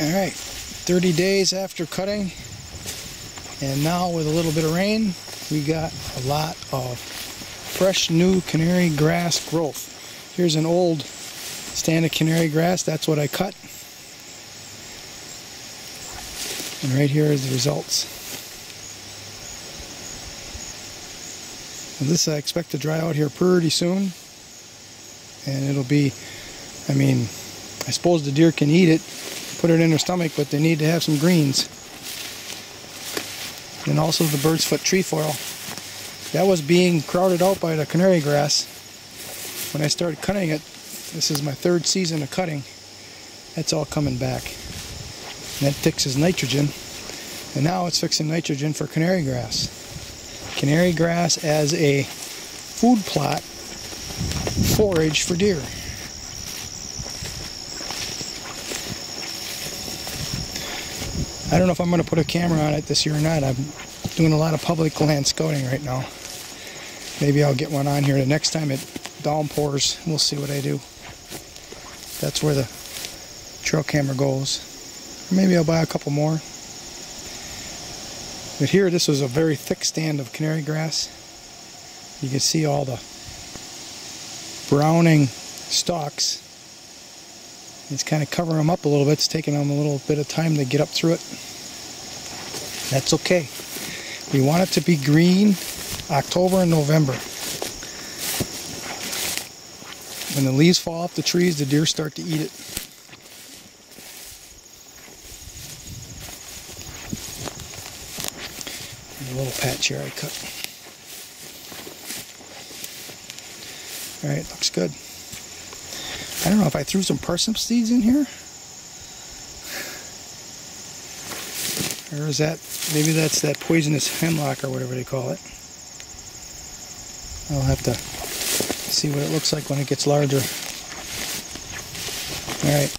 All right, 30 days after cutting, and now with a little bit of rain, we got a lot of fresh new canary grass growth. Here's an old stand of canary grass, that's what I cut. And right here is the results. And this I expect to dry out here pretty soon. And it'll be, I mean, I suppose the deer can eat it, put it in their stomach, but they need to have some greens. And also the bird's foot trefoil. That was being crowded out by the canary grass. When I started cutting it, this is my third season of cutting, that's all coming back. And that fixes nitrogen. And now it's fixing nitrogen for canary grass. Canary grass as a food plot forage for deer. I don't know if I'm going to put a camera on it this year or not. I'm doing a lot of public land scouting right now. Maybe I'll get one on here the next time it downpours. We'll see what I do. That's where the trail camera goes. Maybe I'll buy a couple more. But here, this was a very thick stand of canary grass. You can see all the browning stalks it's kind of covering them up a little bit. It's taking them a little bit of time to get up through it. That's okay. We want it to be green October and November. When the leaves fall off the trees, the deer start to eat it. a little patch here I cut. Alright, looks good. I don't know if I threw some parsnip seeds in here. Or is that, maybe that's that poisonous hemlock or whatever they call it. I'll have to see what it looks like when it gets larger. Alright.